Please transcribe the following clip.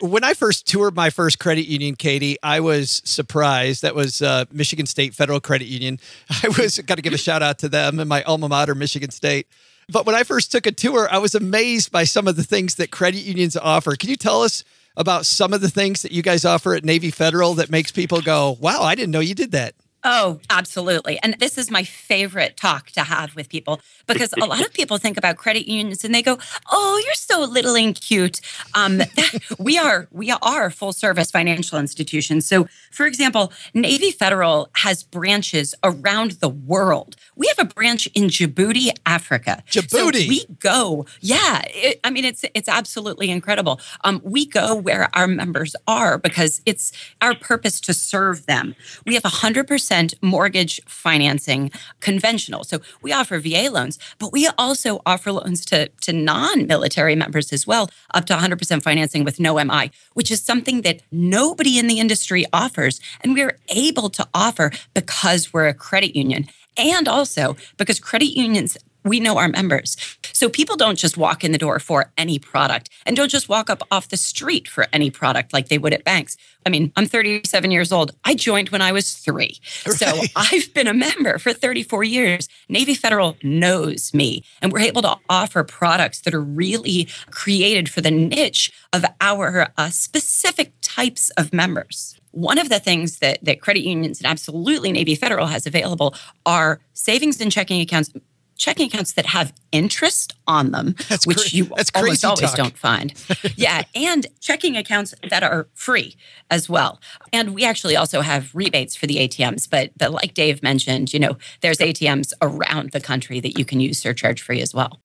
When I first toured my first credit union, Katie, I was surprised. That was uh, Michigan State Federal Credit Union. I was got to give a shout out to them and my alma mater, Michigan State. But when I first took a tour, I was amazed by some of the things that credit unions offer. Can you tell us about some of the things that you guys offer at Navy Federal that makes people go, "Wow, I didn't know you did that." Oh, absolutely. And this is my favorite talk to have with people because a lot of people think about credit unions and they go, "Oh, you're so little and cute." Um, we are we are full service financial institutions. So, for example, Navy Federal has branches around the world. We have a branch in Djibouti, Africa. Djibouti. So we go. Yeah, it, I mean it's it's absolutely incredible. Um, we go where our members are because it's our purpose to serve them. We have a hundred percent mortgage financing conventional. So we offer VA loans, but we also offer loans to, to non military members as well, up to 100% financing with no MI, which is something that nobody in the industry offers. And we're able to offer because we're a credit union. And also because credit unions we know our members. So people don't just walk in the door for any product and don't just walk up off the street for any product like they would at banks. I mean, I'm 37 years old. I joined when I was three. Right. So I've been a member for 34 years. Navy Federal knows me, and we're able to offer products that are really created for the niche of our uh, specific types of members. One of the things that, that credit unions and absolutely Navy Federal has available are savings and checking accounts checking accounts that have interest on them, that's which cra- you that's almost always talk. don't find. yeah, and checking accounts that are free as well. And we actually also have rebates for the ATMs, but but like Dave mentioned, you know, there's ATMs around the country that you can use surcharge free as well.